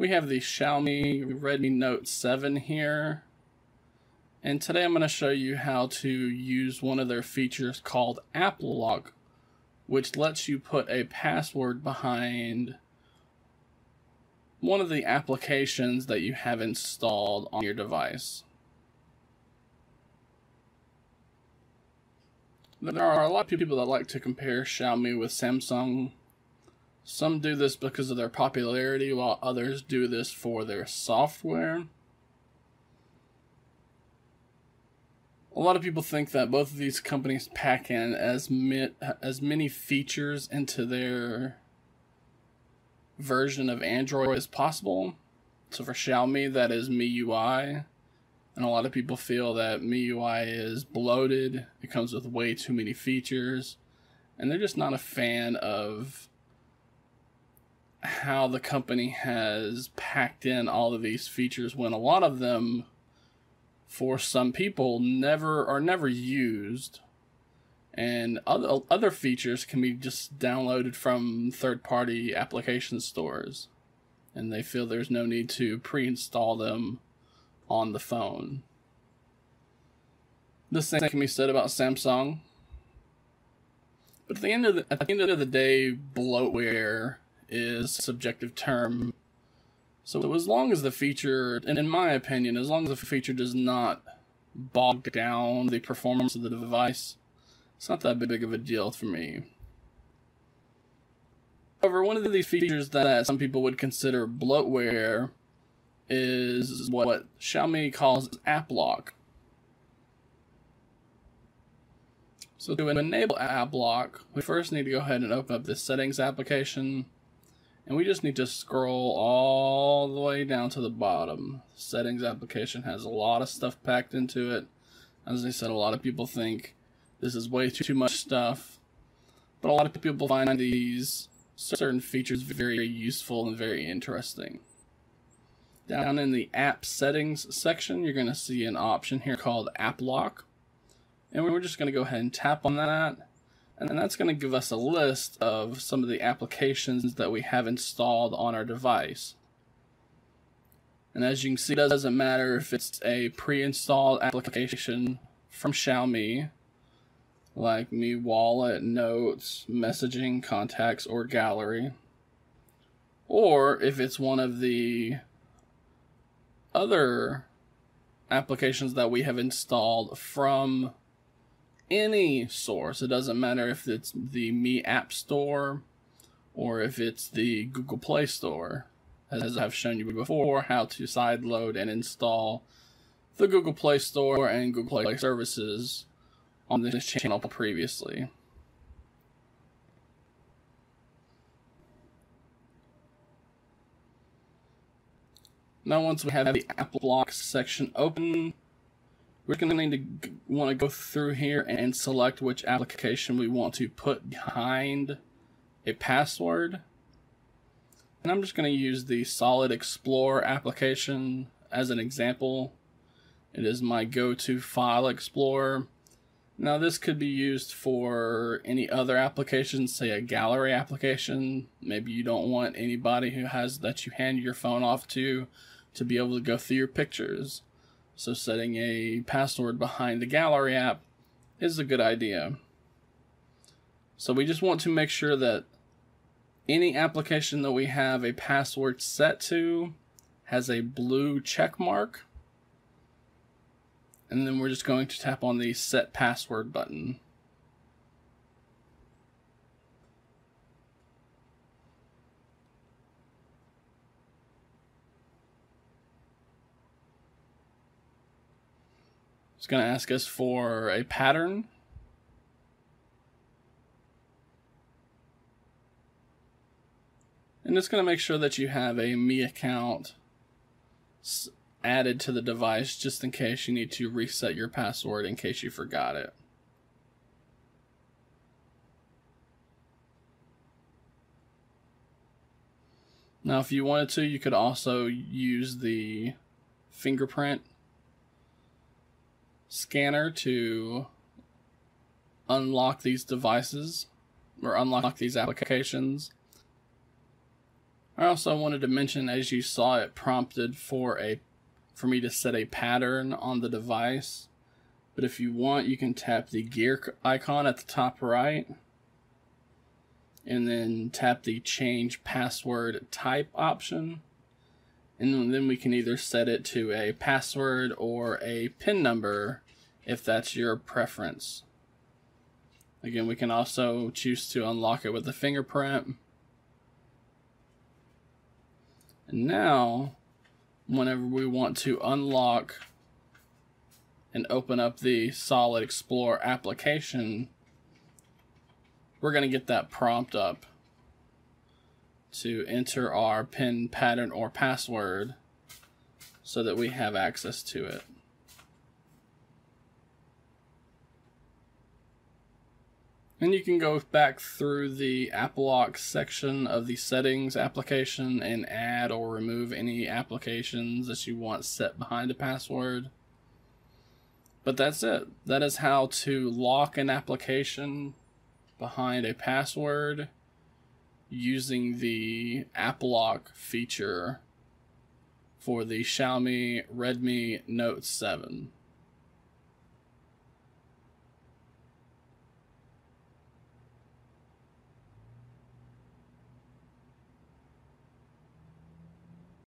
We have the Xiaomi Redmi Note 7 here. And today I'm going to show you how to use one of their features called App Lock, which lets you put a password behind one of the applications that you have installed on your device. There are a lot of people that like to compare Xiaomi with Samsung. Some do this because of their popularity, while others do this for their software. A lot of people think that both of these companies pack in as mi- as many features into their version of Android as possible. So for Xiaomi, that is MIUI. And a lot of people feel that MIUI is bloated. It comes with way too many features. And they're just not a fan of how the company has packed in all of these features when a lot of them for some people never are never used. And other other features can be just downloaded from third-party application stores and they feel there's no need to pre-install them on the phone. The same can be said about Samsung. But at the end of the, at the end of the day bloatware is a subjective term so as long as the feature and in my opinion as long as the feature does not bog down the performance of the device it's not that big of a deal for me. However, one of these features that some people would consider bloatware is what Xiaomi calls app lock. So to enable app lock, we first need to go ahead and open up the settings application. And we just need to scroll all the way down to the bottom. settings application has a lot of stuff packed into it. As I said, a lot of people think this is way too too much stuff. But a lot of people find these certain features very useful and very interesting. Down in the app settings section, you're going to see an option here called app lock. And we're just going to go ahead and tap on that. And that's going to give us a list of some of the applications that we have installed on our device. And as you can see, it doesn't matter if it's a pre-installed application from Xiaomi like Mi Wallet, Notes, Messaging, Contacts, or Gallery. Or if it's one of the other applications that we have installed from any source. It doesn't matter if it's the Mi App Store or if it's the Google Play Store. As I've shown you before, how to sideload and install the Google Play Store and Google Play services on this channel previously. Now once we have the app lock section open, we're going to need to want to go through here and select which application we want to put behind a password. And I'm just going to use the Solid Explorer application as an example. It is my go-to file explorer. Now this could be used for any other application, say a gallery application. Maybe you don't want anybody who has that you hand your phone off to to be able to go through your pictures. So setting a password behind the gallery app is a good idea. So we just want to make sure that any application that we have a password set to has a blue check mark and then we're just going to tap on the set password button. It's going to ask us for a pattern. And it's going to make sure that you have a Mi account added to the device just in case you need to reset your password in case you forgot it. Now, if you wanted to, you could also use the fingerprint scanner to unlock these devices or unlock these applications. I also wanted to mention as you saw it prompted for a for me to set a pattern on the device. But if you want, you can tap the gear icon at the top right and then tap the change password type option. And then we can either set it to a password or a PIN number if that's your preference. Again, we can also choose to unlock it with a fingerprint. And now, whenever we want to unlock and open up the Solid Explorer application, we're going to get that prompt up to enter our PIN pattern or password so that we have access to it. And you can go back through the AppLock section of the settings application and add or remove any applications that you want set behind a password. But that's it. That is how to lock an application behind a password using the AppLock feature for the Xiaomi Redmi Note 7.